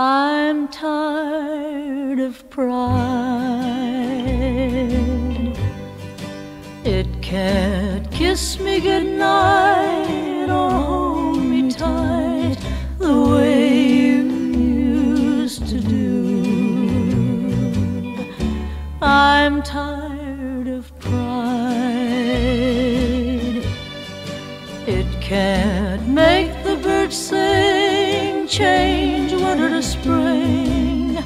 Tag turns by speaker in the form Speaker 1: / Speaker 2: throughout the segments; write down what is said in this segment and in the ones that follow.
Speaker 1: I'm tired of pride. It can't kiss me goodnight or hold me tight the way you used to do. I'm tired of pride. It can't make the birds sing, change winter to spring,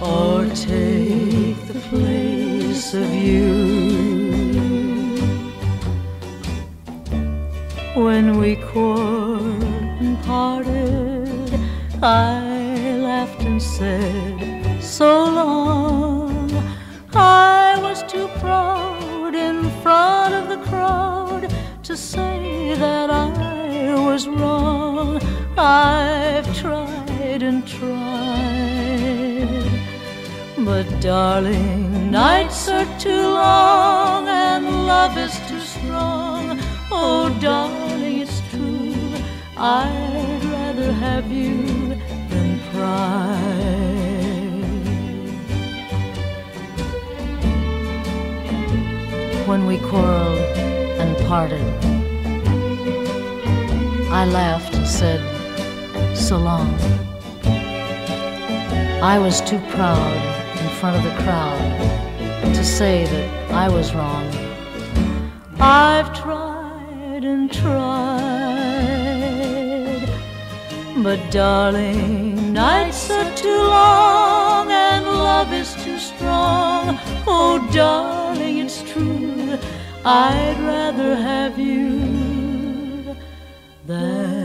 Speaker 1: or take the place of you. When we quarreled and parted, I laughed and said, So long. I was too proud in front of the crowd to say that I was wrong. I've tried and tried. But darling, nights are too long and love is too strong. Oh, darling, it's true. I'd rather have you than pride. When we quarreled and parted, I laughed and said, So long. I was too proud in front of the crowd to say that I was wrong. I've tried and tried, but darling, nights are too long and love is too strong. Oh, darling, it's true. I'd rather have you than